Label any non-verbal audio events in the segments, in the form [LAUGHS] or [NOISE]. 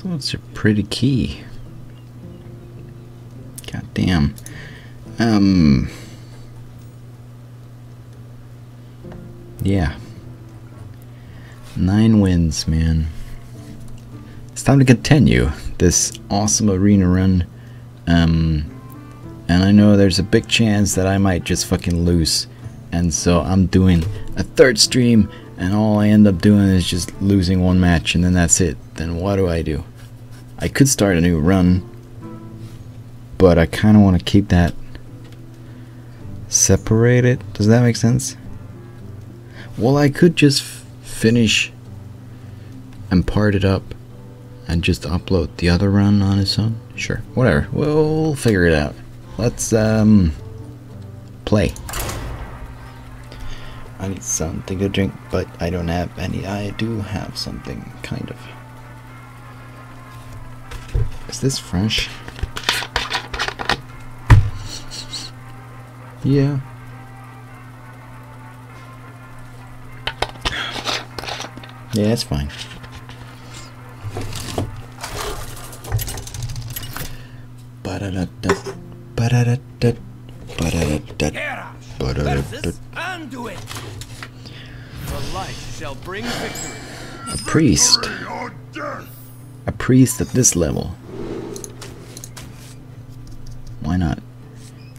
So it's a pretty key. God damn. Um. Yeah. Nine wins, man. It's time to continue this awesome arena run. Um, and I know there's a big chance that I might just fucking lose. And so I'm doing a third stream, and all I end up doing is just losing one match, and then that's it. Then what do I do? I could start a new run, but I kind of want to keep that separated. Does that make sense? Well, I could just finish and part it up and just upload the other run on its own. Sure, whatever. We'll figure it out. Let's um play. I need something to drink, but I don't have any. I do have something, kind of. Is this fresh? Yeah. Yeah, it's fine. A priest. A priest at this level. Why not?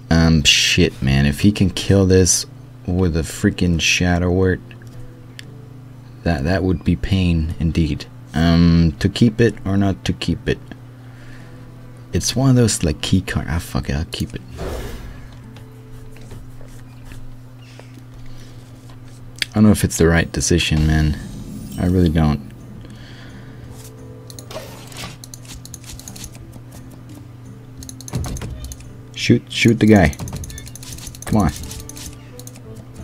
Um, shit, man. If he can kill this with a freaking shadow word, that that would be pain indeed. Um, to keep it or not to keep it. It's one of those like key card. Ah, fuck it. I'll keep it. I don't know if it's the right decision, man. I really don't. Shoot, shoot the guy. Come on.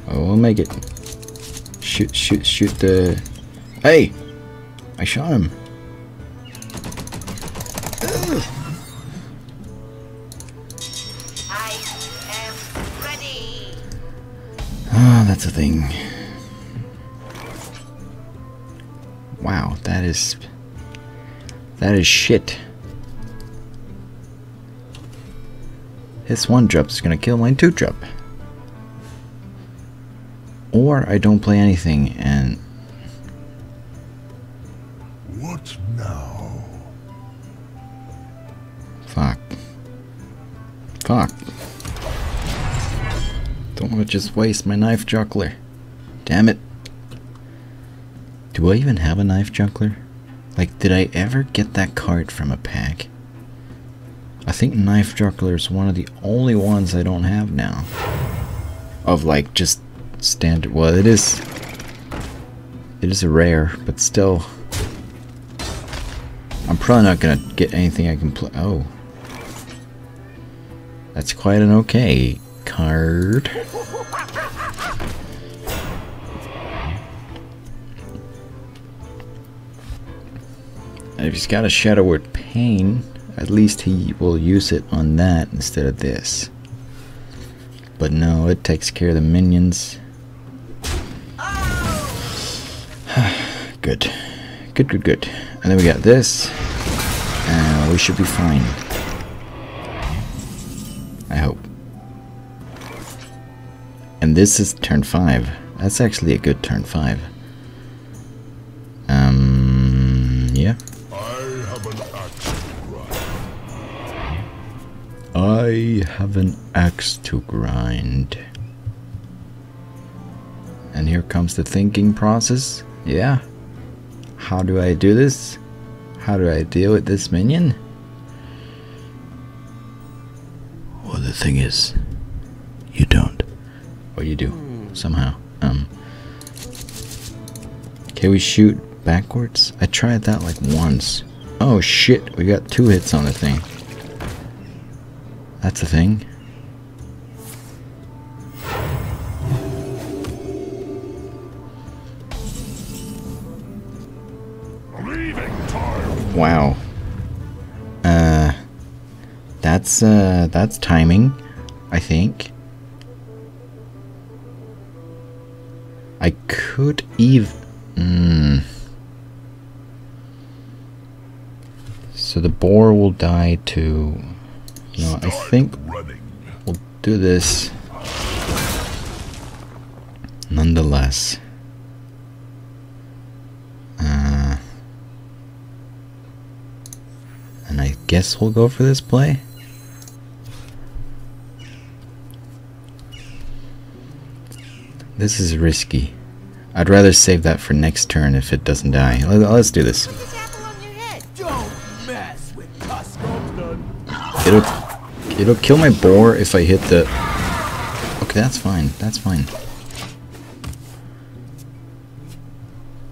Oh, we'll make it. Shoot, shoot, shoot the... Hey! I shot him. I am ready. Ah, that's a thing. Wow, that is... That is shit. His one drop is gonna kill my two drop. Or I don't play anything and... What now? Fuck. Fuck. Don't want to just waste my knife juggler. Damn it. Do I even have a knife juggler? Like, did I ever get that card from a pack? I think knife juggler is one of the only ones I don't have now. Of like just standard. Well, it is. It is a rare, but still. I'm probably not gonna get anything I can play. Oh. That's quite an okay card. If he's got a Shadow Word Pain, at least he will use it on that instead of this. But no, it takes care of the minions. [SIGHS] good. Good, good, good. And then we got this. And we should be fine. I hope. And this is turn 5. That's actually a good turn 5. I have an axe to grind. And here comes the thinking process. Yeah. How do I do this? How do I deal with this minion? Well, the thing is, you don't. Or you do, somehow. Um. Can we shoot backwards? I tried that like once. Oh shit, we got two hits on the thing. That's a thing. Wow. Uh that's uh that's timing, I think. I could even mm. So the boar will die to. Know, I think we'll do this. Nonetheless. Uh, and I guess we'll go for this play. This is risky. I'd rather save that for next turn if it doesn't die. Let- Let's do this. This apple on your head. Don't mess with Cusco. It'll it'll kill my boar if I hit the. Okay, that's fine. That's fine.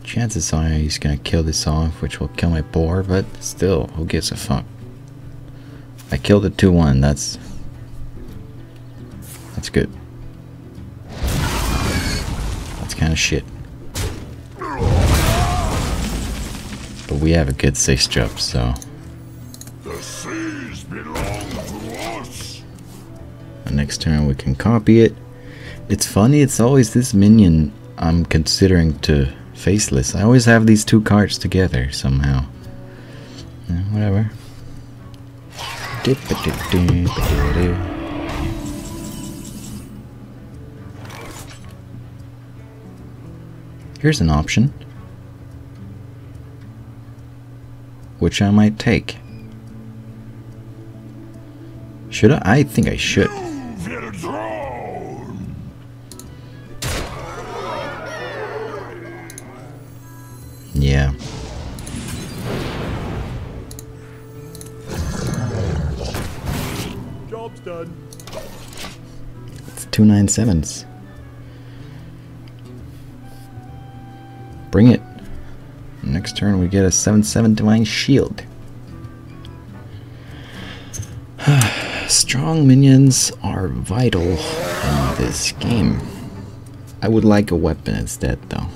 Chances are he's gonna kill this off, which will kill my boar, but still, who gives a fuck? I killed it 2-1, that's... That's good. That's kinda shit. But we have a good 6 jump, so... next turn we can copy it. It's funny, it's always this minion I'm considering to faceless. I always have these two cards together somehow. Whatever. Here's an option. Which I might take. Should I? I think I should. Two nine sevens. Bring it. Next turn we get a seven seven divine shield. [SIGHS] Strong minions are vital in this game. I would like a weapon instead though.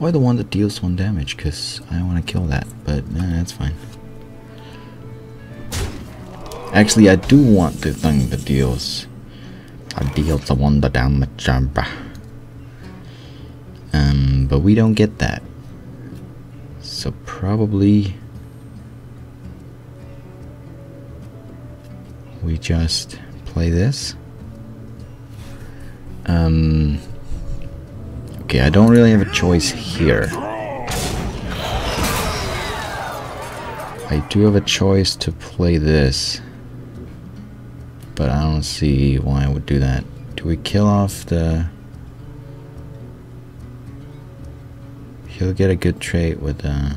Or the one that deals one damage, because I want to kill that, but nah, that's fine. Actually, I do want the thing that deals. That deals the one the damage. Um, but we don't get that. So probably we just play this. Um. Okay, I don't really have a choice here. I do have a choice to play this. But I don't see why I would do that. Do we kill off the... He'll get a good trait with, uh...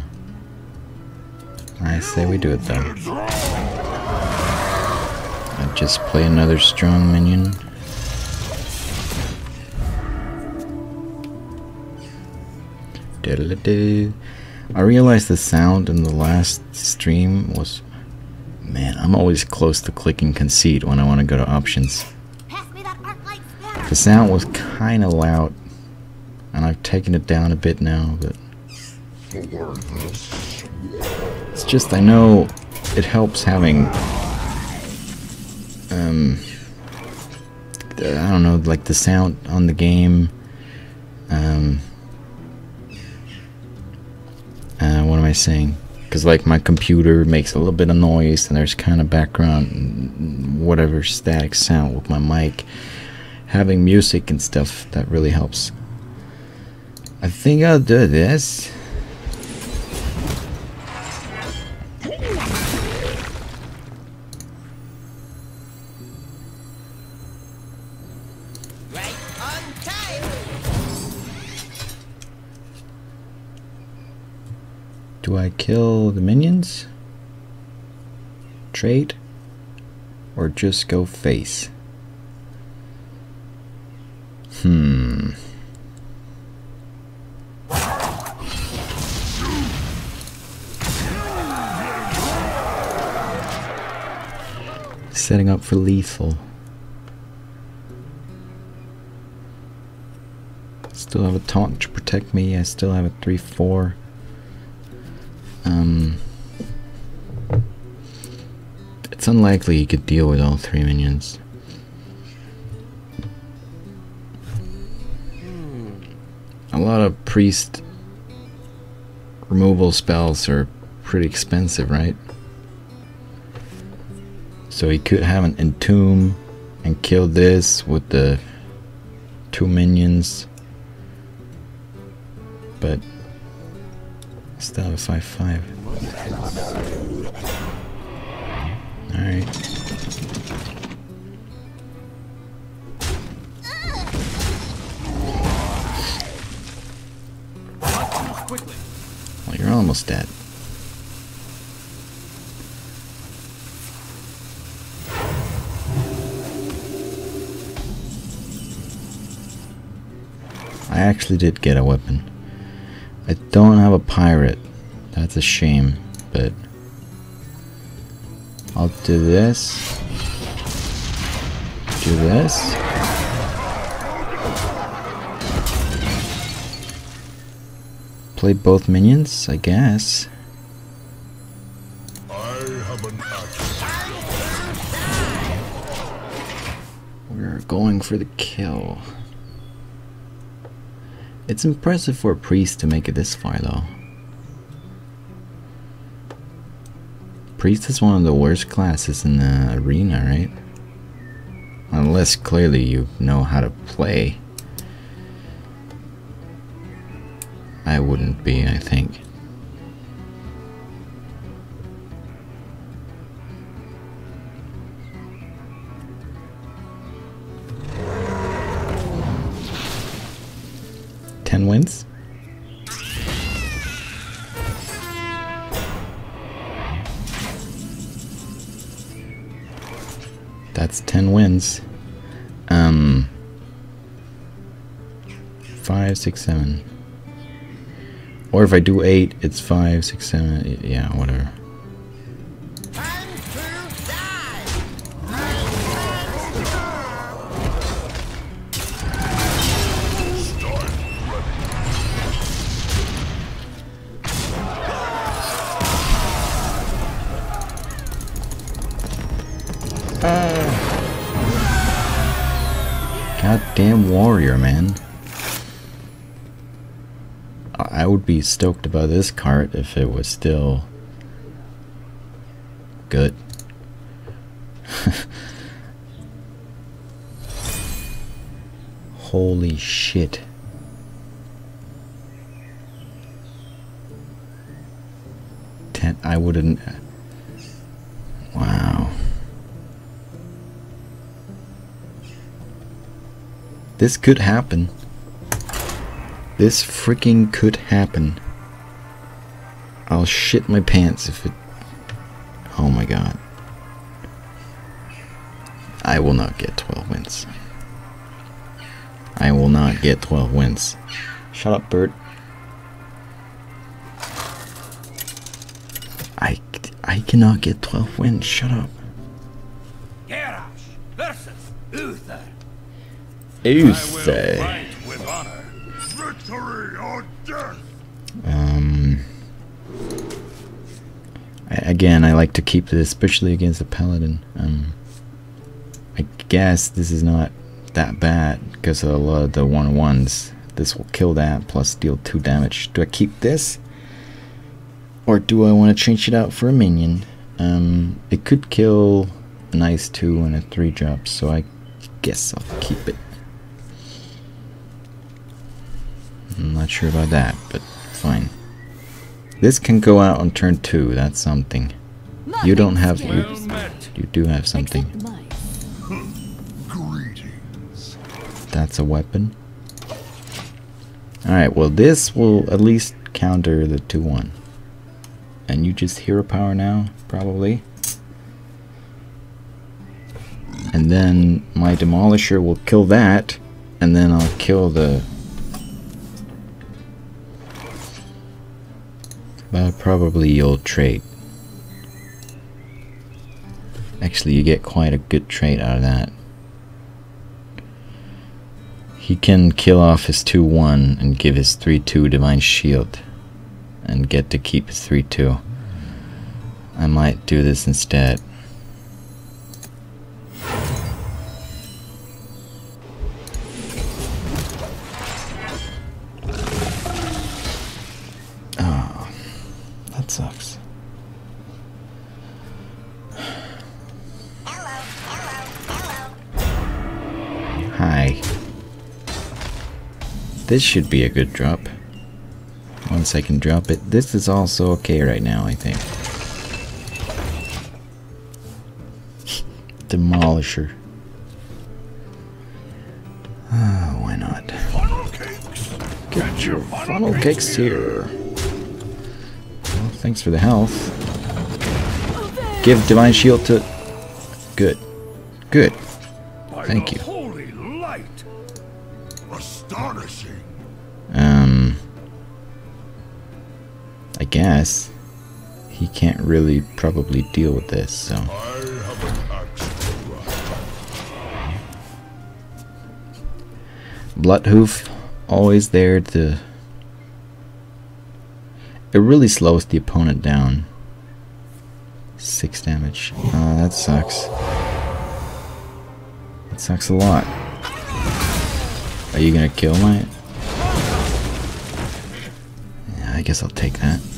I say we do it though. I just play another strong minion. I realized the sound in the last stream was. Man, I'm always close to clicking concede when I want to go to options. Pass me that arc light spanner. The sound was kind of loud, and I've taken it down a bit now, but. It's just, I know it helps having. Um. I don't know, like the sound on the game. Um. Uh, what am I saying? Because like my computer makes a little bit of noise, and there's kind of background, whatever static sound with my mic. Having music and stuff that really helps. I think I'll do this. Do I kill the minions? Trade? Or just go face? Hmm. Setting up for lethal. Still have a taunt to protect me. I still have a 3 4. Um, it's unlikely he could deal with all three minions. A lot of priest removal spells are pretty expensive, right? So he could have an entomb and kill this with the two minions. But still have a 5 5. Alright. Well, you're almost dead. I actually did get a weapon. I don't have a pirate. That's a shame, but I'll do this. Do this. Play both minions, I guess. We're going for the kill. It's impressive for a priest to make it this far, though. Priest is one of the worst classes in the arena, right? Unless clearly you know how to play. I wouldn't be, I think. Wins? That's ten wins. Um five, six, seven. Or if I do eight, it's five, six, seven, eight, yeah, whatever. Stoked about this cart if it was still good. [LAUGHS] Holy shit. Ten, I wouldn't. Wow. This could happen. This freaking could happen. I'll shit my pants if it. Oh my god. I will not get 12 wins. I will not get 12 wins. Shut up, Bert. I, I cannot get 12 wins. Shut up. Garrosh versus Uther. Uther. Again, I like to keep this, especially against a paladin. Um. I guess this is not that bad because of a lot of the one ones. This will kill that plus deal two damage. Do I keep this, or do I want to change it out for a minion? Um, it could kill a nice two and a three drop, so I guess I'll keep it. I'm not sure about that, but fine. This can go out on turn two. That's something. You don't have you. You do have something. Except mice. Greetings. That's a weapon. Alright, well this will at least counter the 2-1. And you just hero power now, probably. And then my demolisher will kill that. And then I'll kill the... Well, probably you'll trade. Actually, you get quite a good trade out of that. He can kill off his 2-1 and give his 3-2 Divine Shield. And get to keep his 3-2. I might do this instead. This should be a good drop. Once I can drop it. This is also okay right now, I think. Demolisher. Ah, why not? Funnel cakes. Get your funnel cakes here. Well, thanks for the health. Give divine shield to. Good. Good. Thank you. Guess. He can't really probably deal with this, so. Bloodhoof, always there to. It really slows the opponent down. Six damage. Oh, that sucks. That sucks a lot. Are you gonna kill my. Yeah, I guess I'll take that.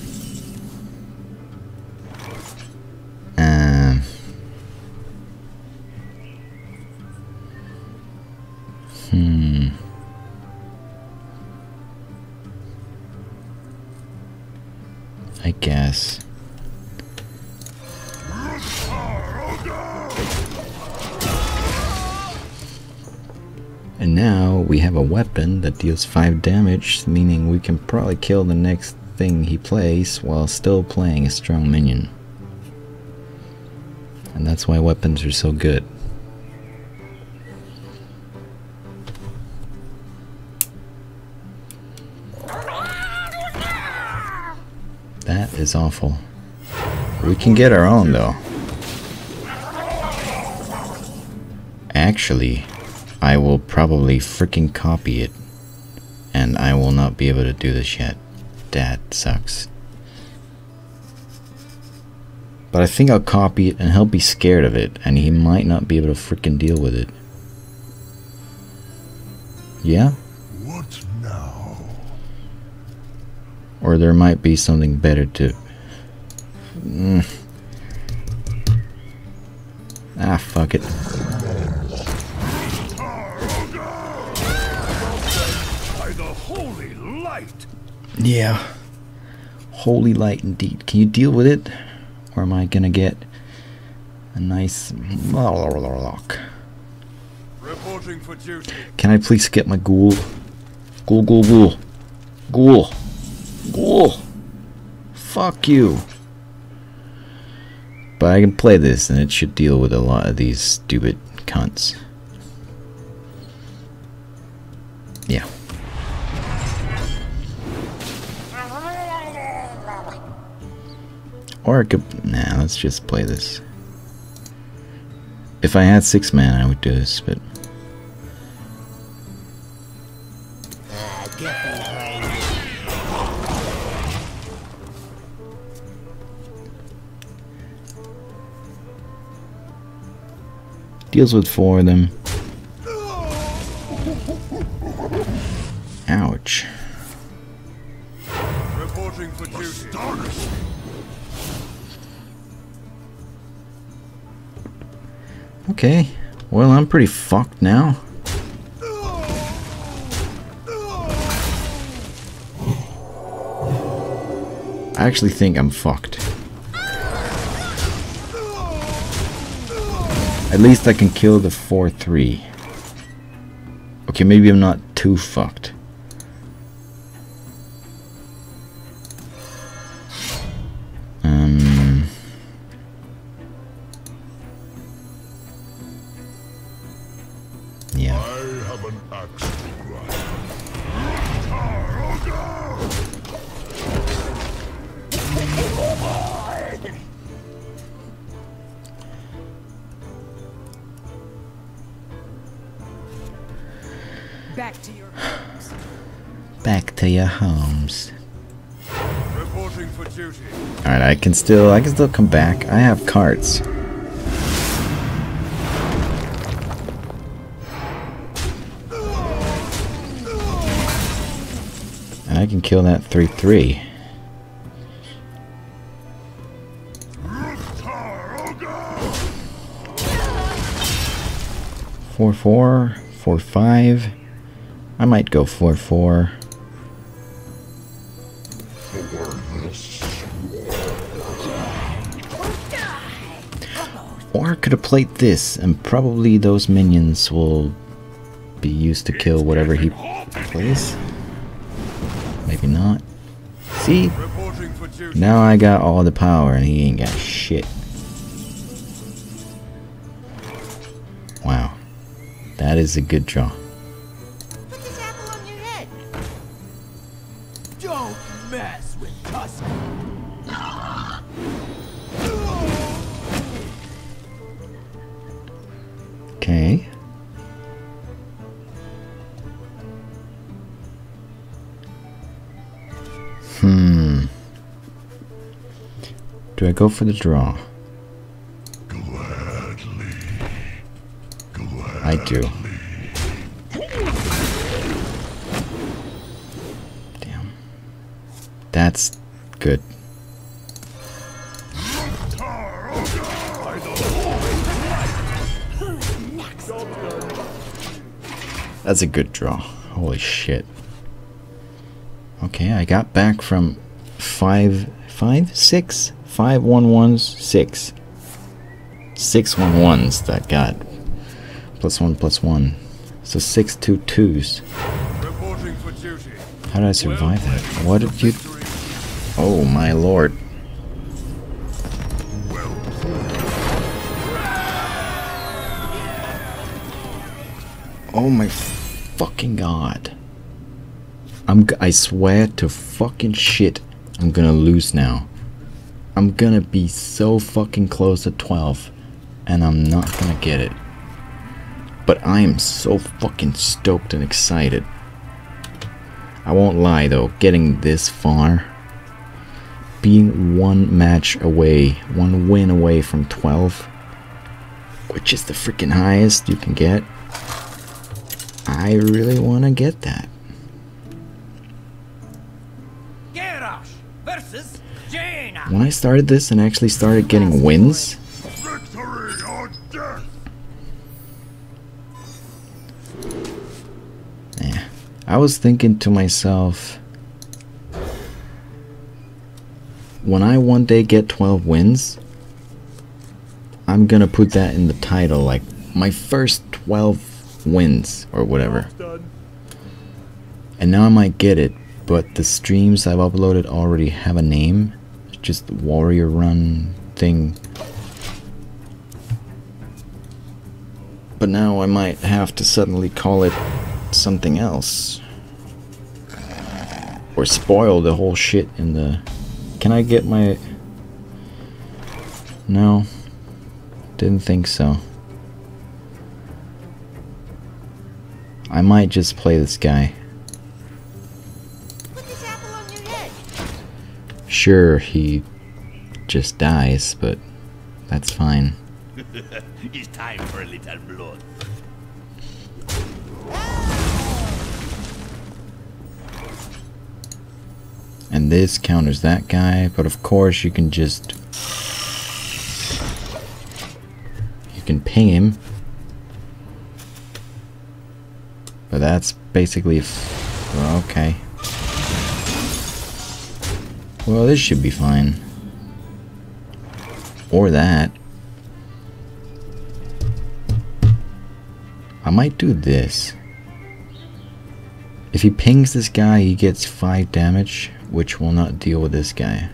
And now we have a weapon that deals 5 damage, meaning we can probably kill the next thing he plays while still playing a strong minion. And that's why weapons are so good. That is awful. We can get our own though. Actually, I will probably freaking copy it. And I will not be able to do this yet. That sucks. But I think I'll copy it and he'll be scared of it. And he might not be able to freaking deal with it. Yeah? What now? Or there might be something better to. Mm. Ah, fuck it. Yeah. Holy light indeed. Can you deal with it? Or am I gonna get a nice lock? Reporting for duty. Can I please get my ghoul? Ghoul, ghoul, ghoul. Ghoul. Ghoul. Fuck you. But I can play this and it should deal with a lot of these stupid cunts. Or I could. Nah, let's just play this. If I had six man, I would do this, but. Deals with four of them. Okay. Well, I'm pretty fucked now. I actually think I'm fucked. At least I can kill the 4-3. Okay, maybe I'm not too fucked. Can still I can still come back. I have cards. And I can kill that 3-3. Four four, Four five. I might go four four. Played this, and probably those minions will be used to kill whatever he plays. Maybe not. See? Now I got all the power and he ain't got shit. Wow. That is a good draw. Go for the draw? Gladly. I do. Damn. That's good. That's a good draw. Holy shit. Okay, I got back from five, five, six, five one ones, six, six one ones that got plus one plus one, so six two twos. Reporting for duty. How did I survive that? What did you? Oh my lord! Oh my fucking god! I'm. g- I swear to fucking shit, I'm gonna lose now. I'm gonna be so fucking close to 12, and I'm not gonna get it. But I am so fucking stoked and excited. I won't lie though, getting this far, being one match away, one win away from 12, which is the freaking highest you can get, I really want to get that. When I started this and actually started getting wins, Victory or death! eh, I was thinking to myself, when I one day get 12 wins, I'm gonna put that in the title, like my first 12 wins or whatever. And now I might get it, but the streams I've uploaded already have a name. Just the Warrior Run thing. But now I might have to suddenly call it something else. Or spoil the whole shit in the. Can I get my. No. Didn't think so. I might just play this guy. Sure, he just dies, but that's fine. [LAUGHS] it's time for a little blood. And this counters that guy, but of course you can just... You can ping him. But that's basically... F okay. Well, this should be fine. Or that. I might do this. If he pings this guy, he gets 5 damage, which will not deal with this guy.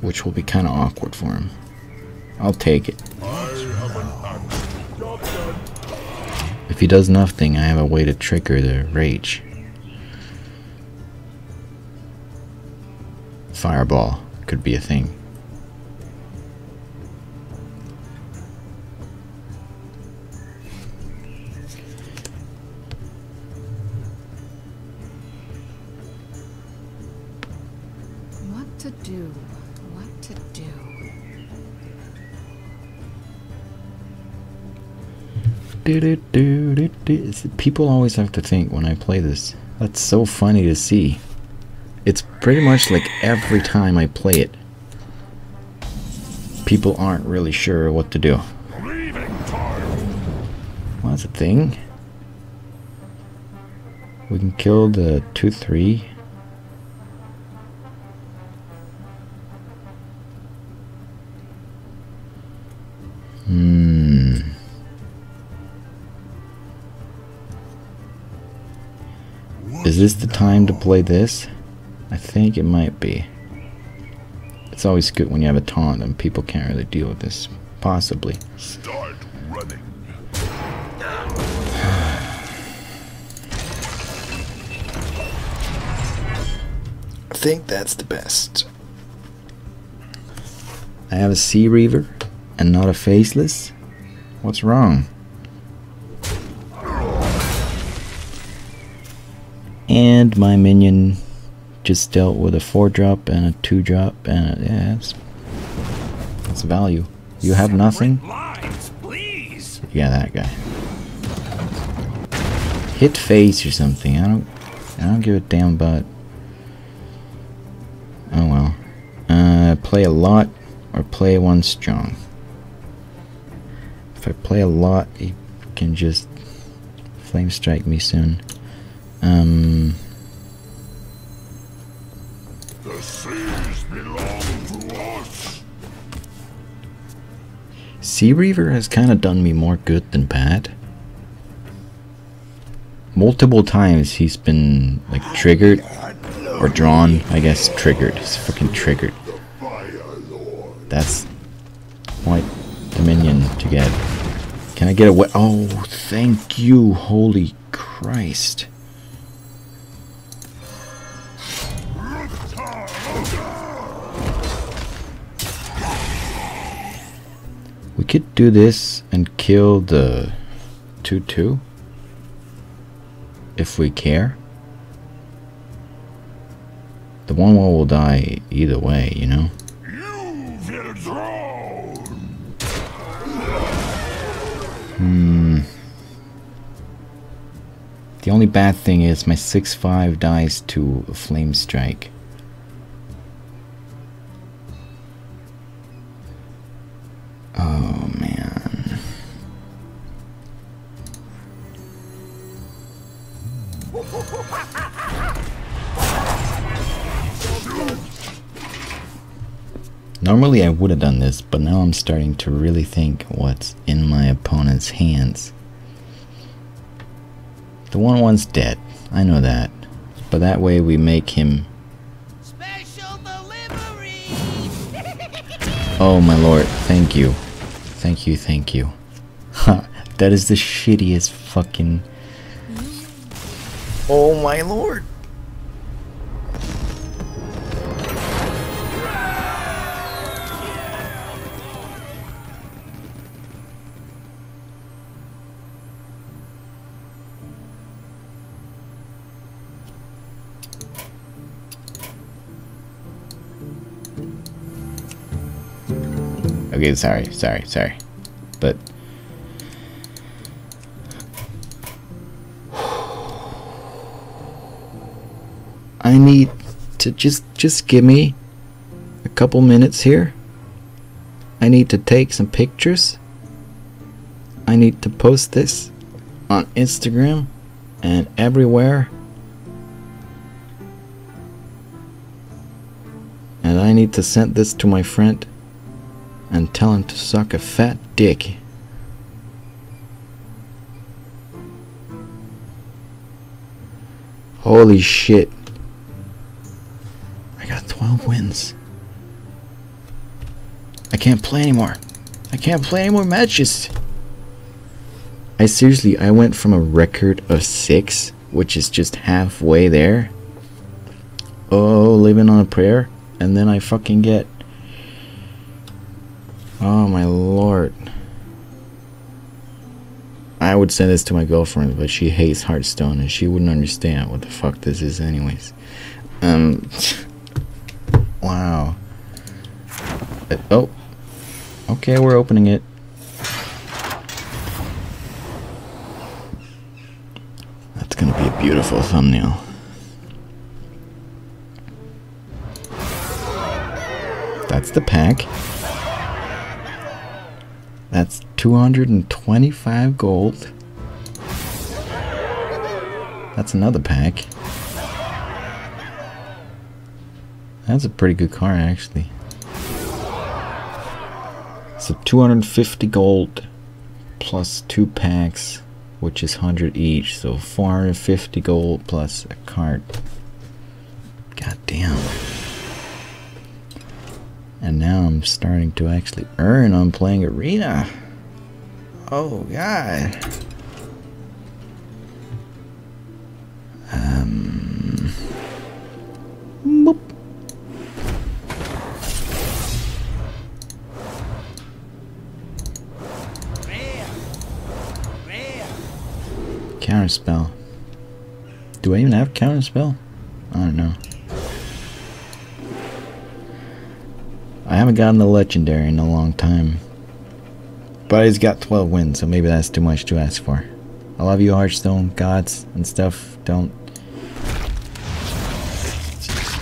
Which will be kind of awkward for him. I'll take it. If he does nothing, I have a way to trigger the rage. Fireball could be a thing. What to do? What to do? Do-do-do-do-do. People always have to think when I play this. That's so funny to see. It's pretty much like every time I play it, people aren't really sure what to do. Well, That's a thing. We can kill the 2-3. Hmm. Is this the time to play this? I think it might be. It's always good when you have a taunt and people can't really deal with this. Possibly. Start running. I think that's the best. I have a Sea Reaver and not a Faceless? What's wrong? And my minion just dealt with a 4 drop and a 2 drop and a, yeah, that's, that's value. You have nothing? Yeah, that guy. Hit face or something. I don't. I don't give a damn about. Oh well. Uh, play a lot or play one strong. If I play a lot, he can just flame strike me soon. Um. Sea Reaver has kind of done me more good than bad. Multiple times he's been like triggered or drawn. I guess triggered. He's fucking triggered. That's White Dominion to get. Can I get away? Oh, thank you. Holy Christ. We could do this and kill the 2-2 if we care. The 1-1 will die either way, you know? Hmm. The only bad thing is my 6-5 dies to a flame strike. Oh man. Normally I would have done this, but now I'm starting to really think what's in my opponent's hands. The 1-1's dead. I know that. But that way we make him... Special delivery! [LAUGHS] Oh my lord, thank you. Thank you, thank you. Ha, that is the shittiest fucking... Oh my lord! Okay, sorry, sorry, sorry. But I need to just just give me a couple minutes here. I need to take some pictures. I need to post this on Instagram and everywhere. And I need to send this to my friend and tell him to suck a fat dick. Holy shit. I got 12 wins. I can't play anymore. I can't play any more matches. I seriously, I went from a record of 6, which is just halfway there. Oh, living on a prayer. And then I fucking get Oh my lord. I would send this to my girlfriend, but she hates Hearthstone and she wouldn't understand what the fuck this is anyways. Um [LAUGHS] Wow. Uh, oh. Okay, we're opening it. That's gonna be a beautiful thumbnail. That's the pack. That's 225 gold. That's another pack. That's a pretty good car, actually. So 250 gold plus two packs, which is 100 each. So 450 gold plus a cart. Now I'm starting to actually earn on playing Arena. Oh, God. Um. Boop. Counterspell. Do I even have counterspell? I don't know. Haven't gotten the legendary in a long time. But he's got 12 wins, so maybe that's too much to ask for. I love you, Hearthstone gods and stuff. Don't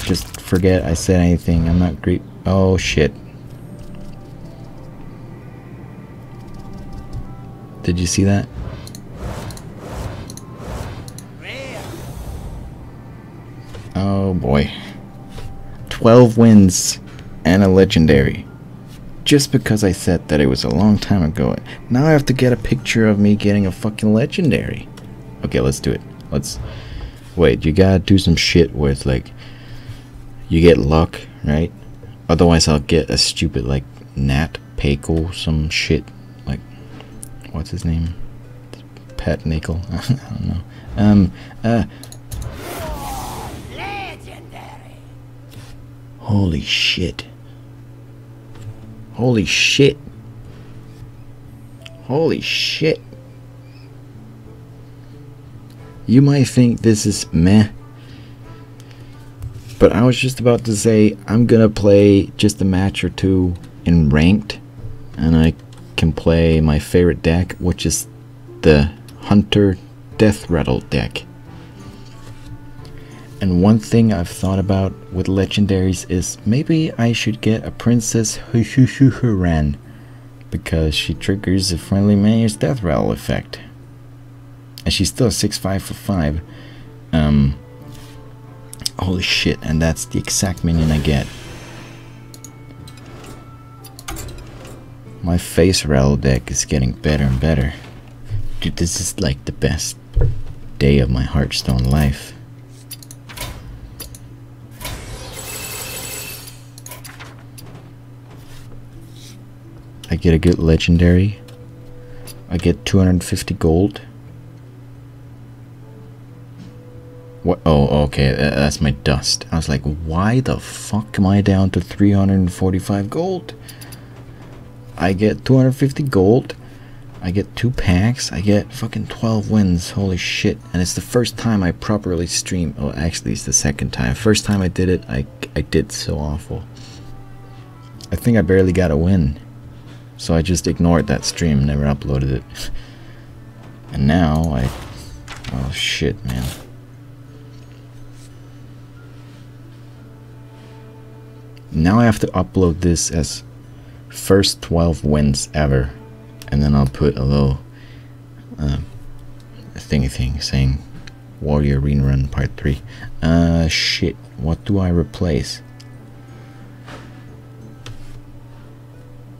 just forget I said anything. I'm not great. Oh shit. Did you see that? Oh boy. 12 wins and a legendary. Just because I said that it was a long time ago. Now I have to get a picture of me getting a fucking legendary. Okay, let's do it. Let's. Wait, you gotta do some shit with, like. You get luck, right? Otherwise, I'll get a stupid, like, Nat Pagle, some shit. Like. What's his name? Pat Nickel? [LAUGHS] I don't know. Um, uh. Legendary. Holy shit. Holy shit. Holy shit. You might think this is meh. But I was just about to say I'm gonna play just a match or two in ranked. And I can play my favorite deck, which is the Hunter Death Rattle deck. And one thing I've thought about with legendaries is maybe I should get a Princess Huhuran because she triggers a friendly mayor's death rattle effect. And she's still 6-5 for 5. Um, holy shit, and that's the exact minion I get. My face rattle deck is getting better and better. Dude, this is like the best day of my Hearthstone life. I get a good legendary. I get 250 gold. What? Oh, okay. That's my dust. I was like, why the fuck am I down to 345 gold? I get 250 gold. I get two packs. I get fucking 12 wins. Holy shit. And it's the first time I properly stream. Oh, actually, it's the second time. First time I did it, I, I did so awful. I think I barely got a win. So I just ignored that stream, never uploaded it. And now I. Oh shit, man. Now I have to upload this as first 12 wins ever. And then I'll put a little uh, thingy thing saying Warrior Arena Run Part 3. Uh, shit. What do I replace?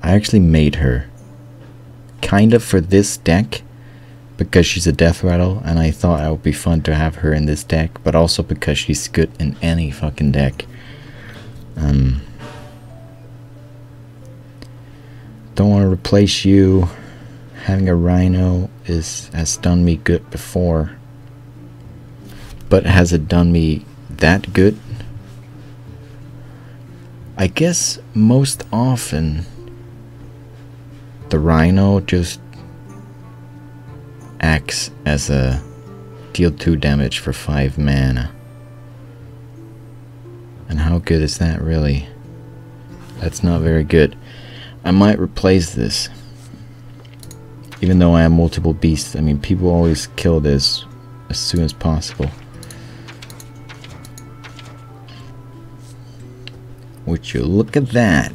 I actually made her kind of for this deck because she's a death rattle and I thought it would be fun to have her in this deck but also because she's good in any fucking deck. Um don't want to replace you. Having a rhino is has done me good before but has it done me that good? I guess most often the rhino just acts as a deal 2 damage for 5 mana. And how good is that really? That's not very good. I might replace this. Even though I have multiple beasts. I mean, people always kill this as soon as possible. Would you look at that?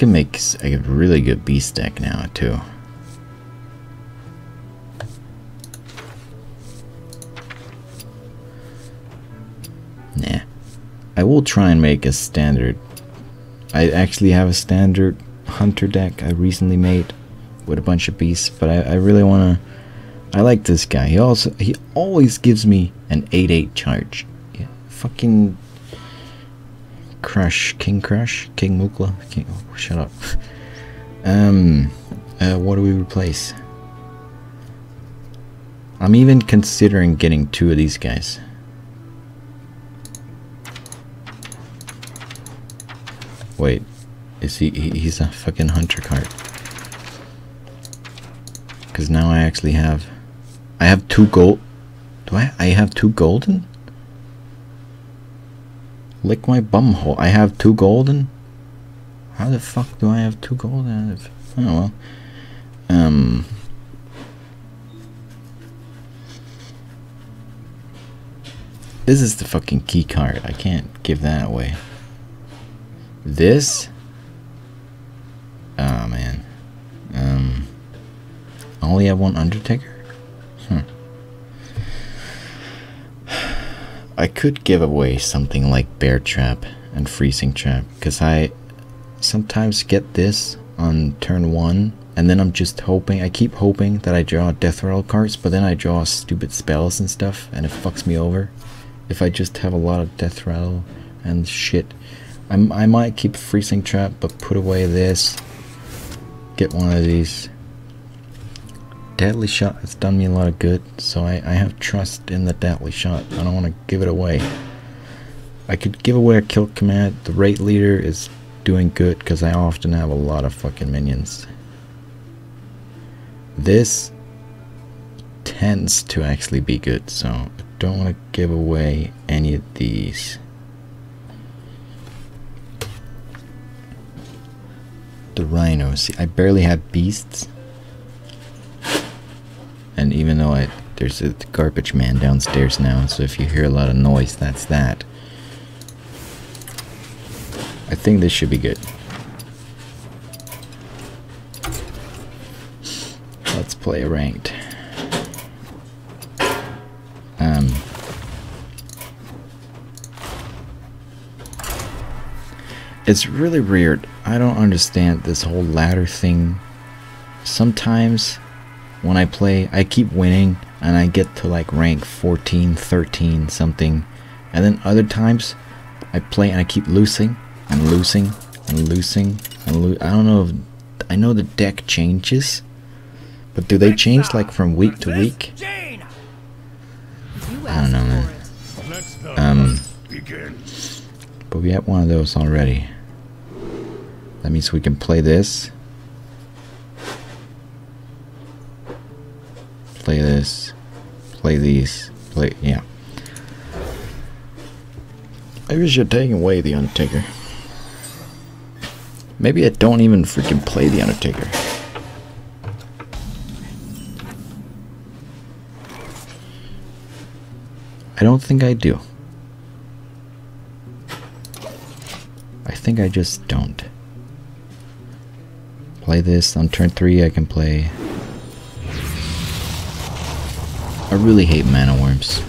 can make a really good beast deck now, too. Nah. I will try and make a standard. I actually have a standard hunter deck I recently made with a bunch of beasts, but I, I really want to... I like this guy. He also he always gives me an 8-8 charge. Yeah, fucking Crush, King Crash, King Mukla, King. Oh, shut up. um, uh, what do we replace? I'm even considering getting two of these guys. Wait, is he, he he's a fucking hunter card. Cause now I actually have I have two gold do I I have two golden? Lick my bum hole. I have two golden? How the fuck do I have two golden? Oh well. Um This is the fucking key card. I can't give that away. This? Oh man. Um I only have one Undertaker? I could give away something like Bear Trap and Freezing Trap because I sometimes get this on turn one and then I'm just hoping I keep hoping that I draw death rattle cards but then I draw stupid spells and stuff and it fucks me over. If I just have a lot of death rattle and shit I'm, I might keep freezing trap but put away this get one of these deadly shot has done me a lot of good so I, I have trust in the deadly shot I don't want to give it away I could give away a kill command the raid leader is doing good because I often have a lot of fucking minions this tends to actually be good so I don't want to give away any of these the rhino. See, I barely have beasts. And even though I there's a garbage man downstairs now, so if you hear a lot of noise, that's that. I think this should be good. Let's play ranked. Um It's really weird. I don't understand this whole ladder thing. Sometimes when I play, I keep winning and I get to like rank 14, 13, something. And then other times I play and I keep losing and losing and losing and lo I don't know if I know the deck changes, but do they change like from week to week? I don't know, man. asked for it. Let the Um. But we have one of those already. That means we can play this. Play this. Play these. Play, yeah. Maybe I should take away the Undertaker. Maybe I don't even freaking play the Undertaker. I don't think I do. I think I just don't. Play this on turn 3, I can play. I really hate mana worms.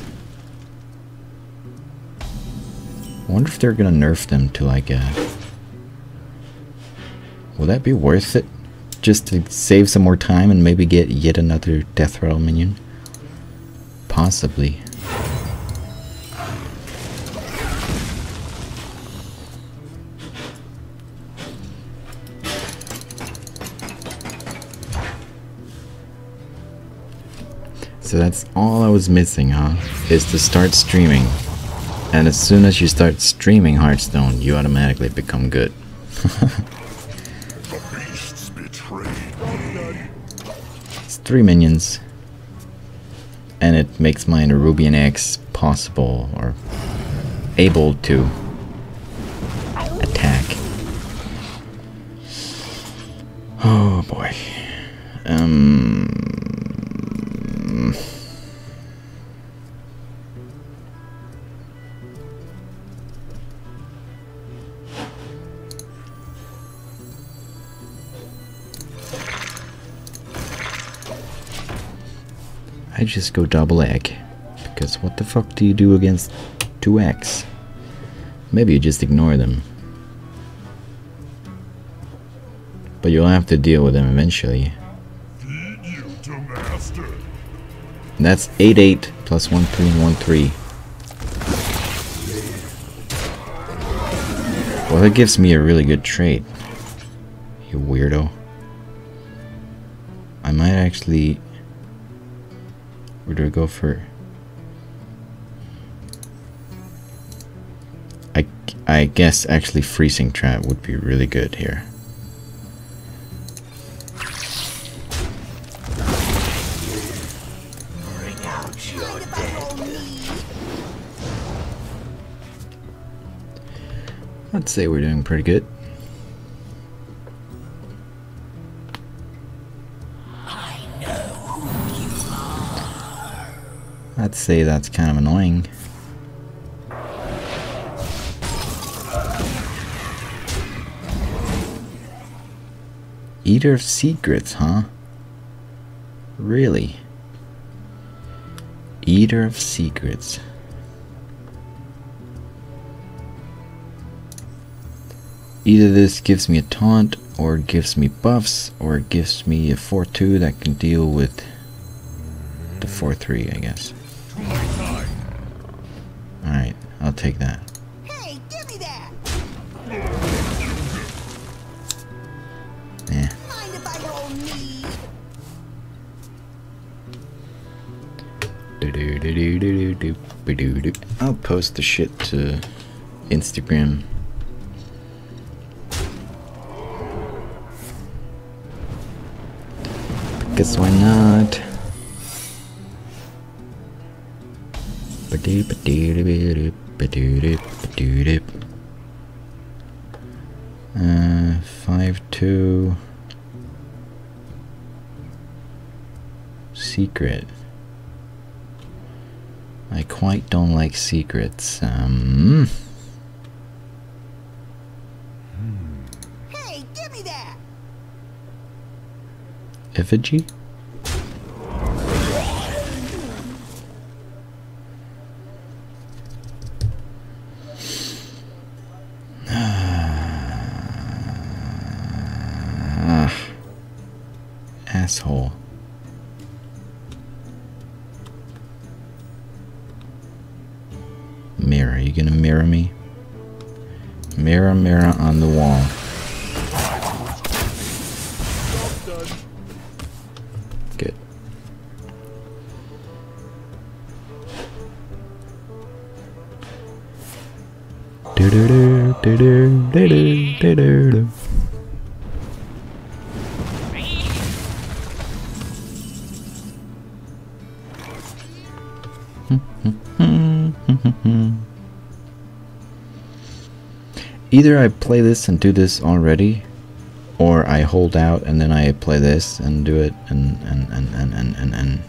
I wonder if they're gonna nerf them to like a. Will that be worth it? Just to save some more time and maybe get yet another Death Rattle minion? Possibly. So that's all I was missing, huh? Is to start streaming. And as soon as you start streaming Hearthstone, you automatically become good. [LAUGHS] It's three minions. And it makes my Nerubian Egg possible or able to attack. Oh boy. Um I just go double egg. Because what the fuck do you do against 2x? Maybe you just ignore them. But you'll have to deal with them eventually. And that's 8 8 plus 1 3 and 1 3. Well, that gives me a really good trade. You weirdo. I might actually. Where do I go for? I, I guess actually freezing trap would be really good here. I'd say we're doing pretty good. Say that's kind of annoying. Eater of secrets, huh? Really? Eater of secrets. Either this gives me a taunt, or gives me buffs, or it gives me a 4-2 that can deal with the 4-3, I guess. Alright, I'll take that. Hey, give me that! Yeah. Mind if I me? Do-do-do-do-do-do-do-do. I'll post the shit to Instagram. Because why not? Uh, five two secret. I quite don't like secrets. Um, Hey, give me that! effigy. Do-do. [LAUGHS] Either I play this and do this already, or I hold out and then I play this and do it and and and and and and, and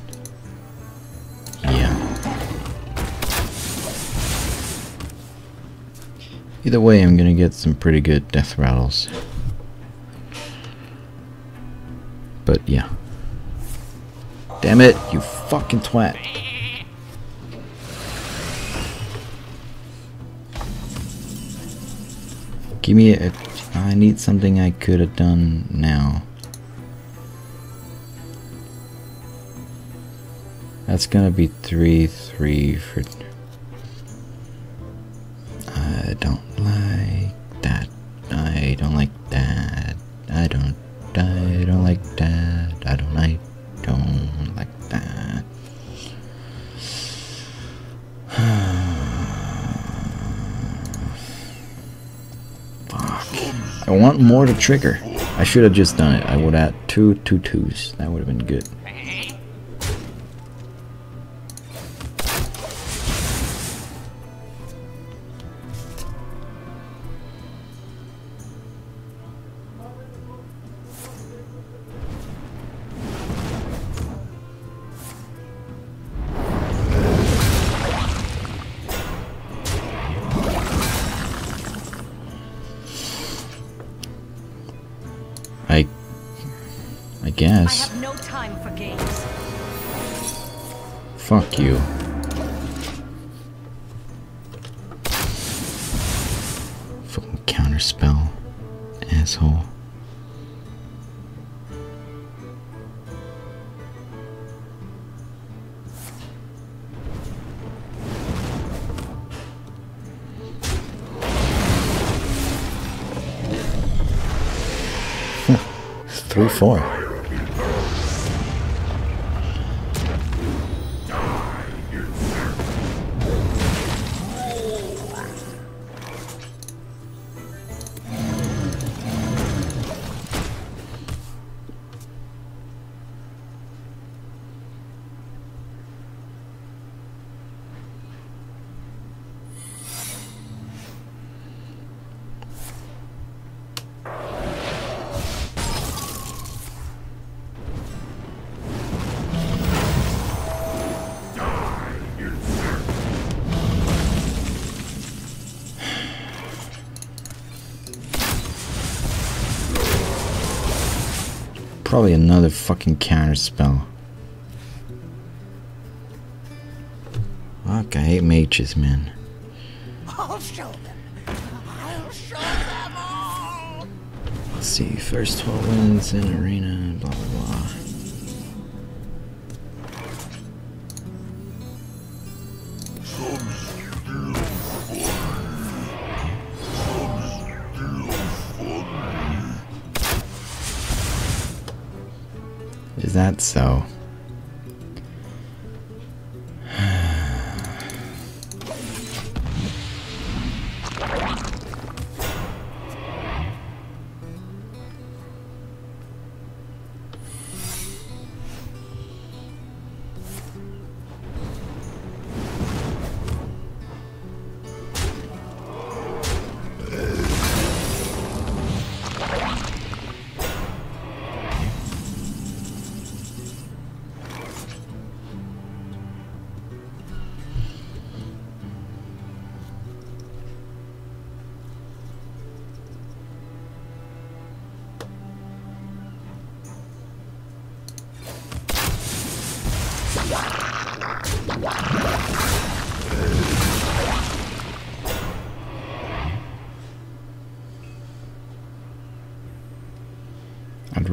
Either way, I'm gonna get some pretty good death rattles. But yeah. Damn it, you fucking twat. Give me a. I need something I could have done now. That's gonna be 3 3 for. I don't like that. I don't like that. I don't. I don't like that. I don't like. Don't like that. [SIGHS] Fuck. I want more to trigger. I should have just done it. I would add two two twos. That would have been good. guess. I have no time for games. Fuck you. Fucking counterspell, asshole. [LAUGHS] three, four. Another fucking counter spell. Fuck, I hate mages, man. I'll show them. I'll show them all. Let's see, first 12 wins in arena, blah blah blah. That so?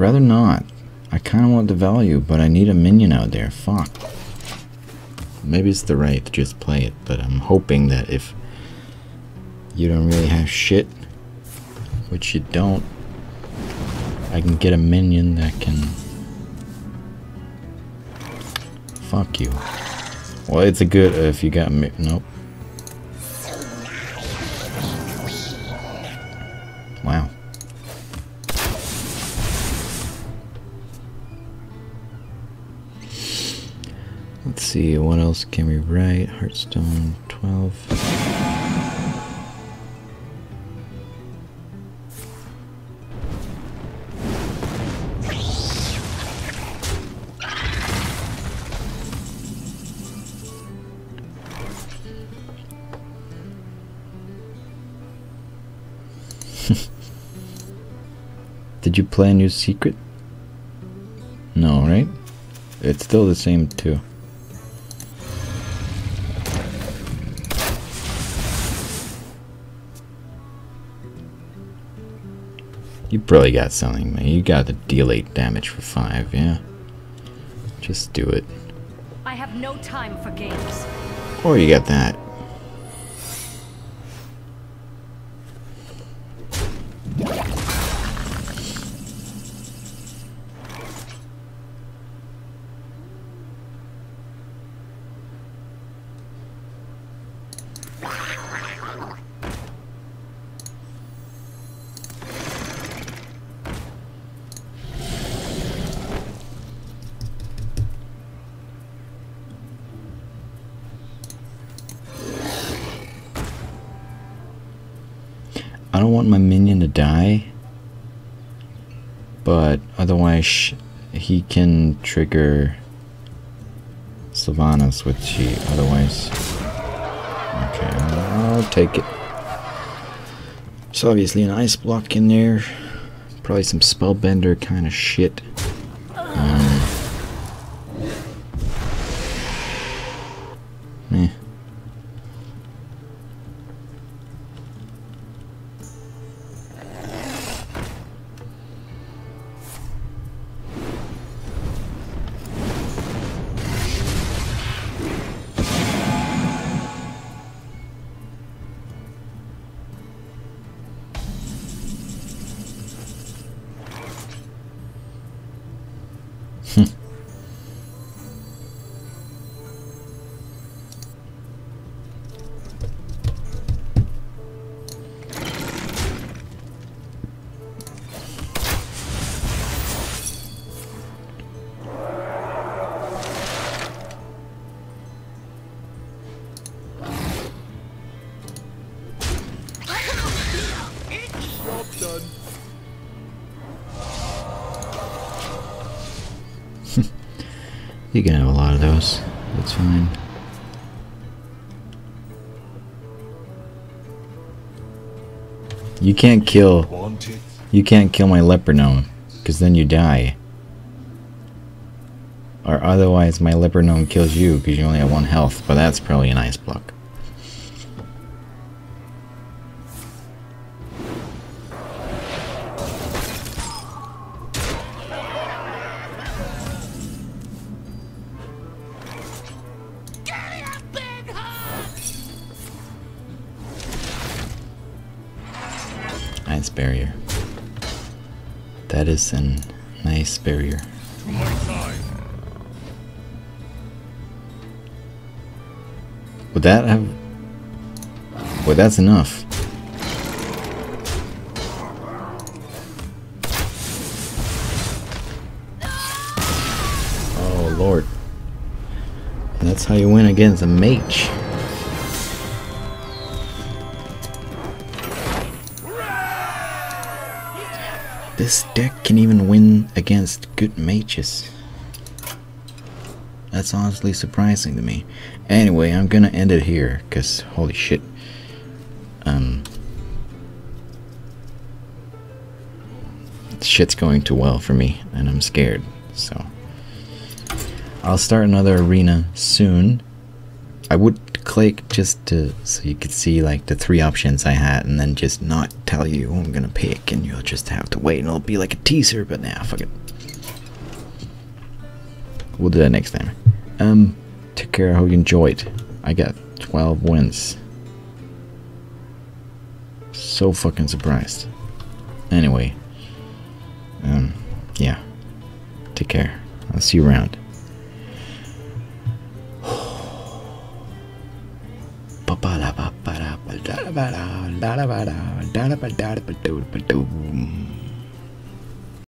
Rather not. I kind of want the value, but I need a minion out there. Fuck. Maybe it's the right to just play it, but I'm hoping that if you don't really have shit, which you don't, I can get a minion that can. Fuck you. Well, it's a good uh, if you got nope. Let's see, what else can we write? Hearthstone 12. [LAUGHS] Did you play a new secret? No, right? It's still the same too. You probably got something, man. You got the deal 8 damage for 5, yeah? Just do it. I have no time for games. Or you got that. I don't want my minion to die. But he can trigger Sylvanas, with he otherwise. Okay, I'll take it. There's obviously an ice block in there. Probably some spellbender kind of shit. Um, can't kill. You can't kill my leper gnome, because then you die. Or otherwise, my leper gnome kills you because you only have one health. But that's probably a nice block. Nice barrier. That is a nice barrier. To my side. Would that have... Well, that's enough. Oh, Lord. That's how you win against a mage. This deck can even win against good mages. That's honestly surprising to me. Anyway, I'm gonna end it here, cause holy shit. Um shit's going too well for me, and I'm scared, so I'll start another arena soon. I would click just to so you could see like the three options I had and then just not tell you who I'm gonna pick and you'll just have to wait and it'll be like a teaser, but nah, fuck it. We'll do that next time. Um, take care. I hope you enjoyed. I got 12 wins. So fucking surprised. Anyway, um, yeah. Take care. I'll see you around. da da da da da da